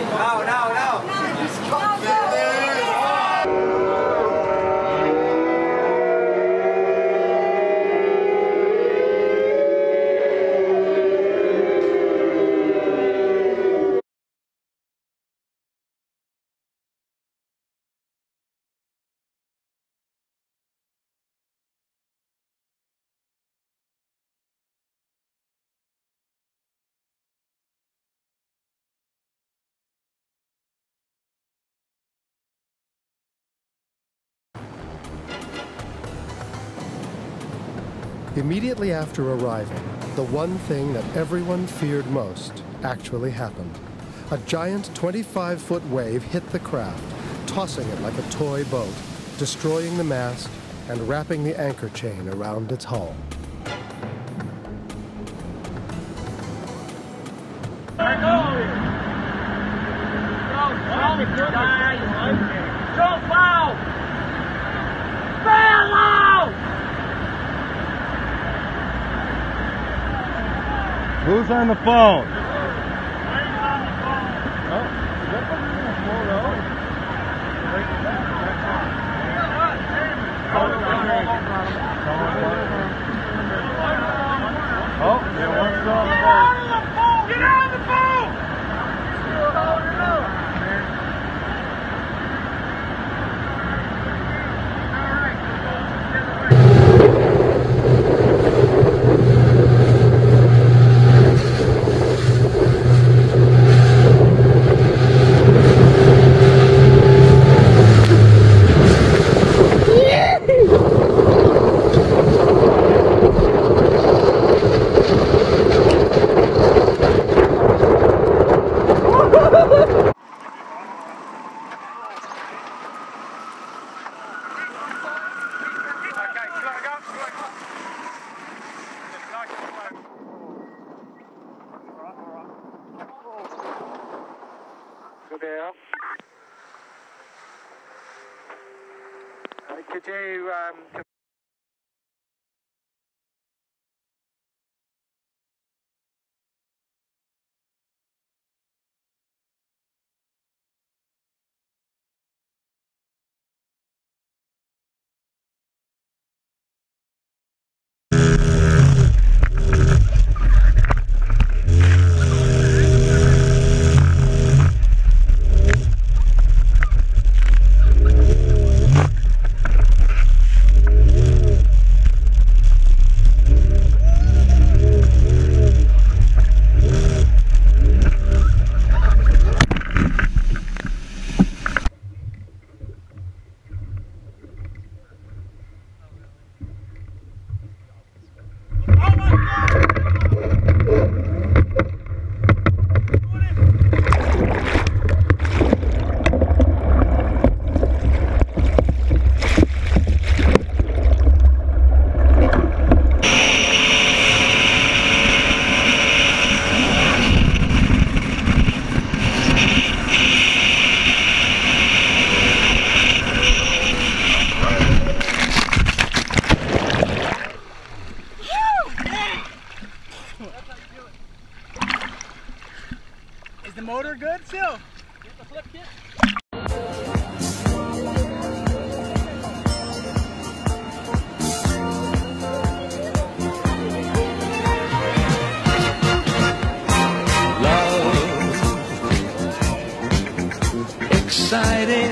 Wow. Immediately after arriving, the one thing that everyone feared most actually happened. A giant 25 foot wave hit the craft, tossing it like a toy boat, destroying the mast and wrapping the anchor chain around its hull. Who's on the phone? Oh, there one's still on the phone. Get on the phone! Deal. Uh, could you um, Is the motor good still? exciting and new.